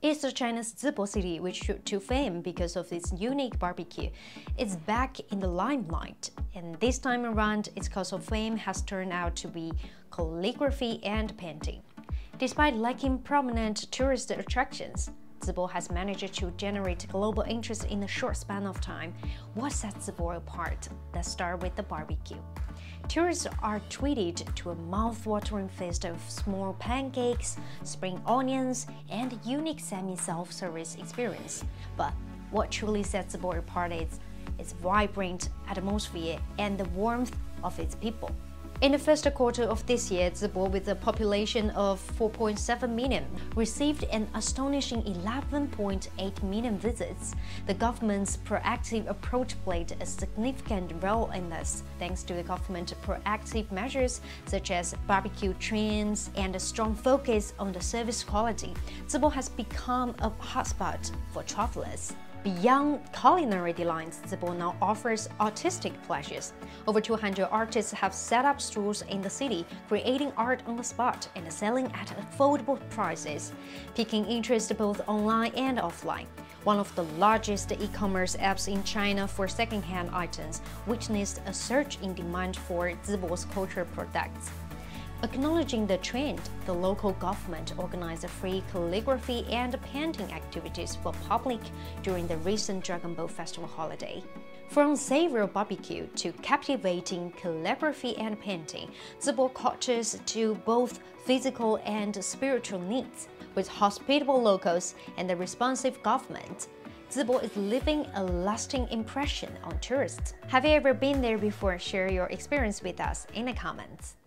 East China's Zibo city, which shoot to fame because of its unique barbecue, is back in the limelight. And this time around, its cause of fame has turned out to be calligraphy and painting. Despite lacking prominent tourist attractions, Zibo has managed to generate global interest in a short span of time. What sets Zibo apart? Let's start with the barbecue. Tourists are treated to a mouth-watering feast of small pancakes, spring onions, and unique semi-self-service experience. But what truly sets Zibo apart is its vibrant atmosphere and the warmth of its people. In the first quarter of this year, Zibo, with a population of 4.7 million, received an astonishing 11.8 million visits. The government's proactive approach played a significant role in this, thanks to the government's proactive measures such as barbecue trains and a strong focus on the service quality. Zibo has become a hotspot for travelers. Beyond culinary delights, Zibo now offers artistic pleasures. Over 200 artists have set up stores in the city, creating art on the spot and selling at affordable prices, piquing interest both online and offline. One of the largest e-commerce apps in China for second-hand items witnessed a surge in demand for Zibo's cultural products. Acknowledging the trend, the local government organized free calligraphy and painting activities for public during the recent Dragon Boat Festival holiday. From savory barbecue to captivating calligraphy and painting, Zibo caters to both physical and spiritual needs. With hospitable locals and a responsive government, Zibo is leaving a lasting impression on tourists. Have you ever been there before? Share your experience with us in the comments.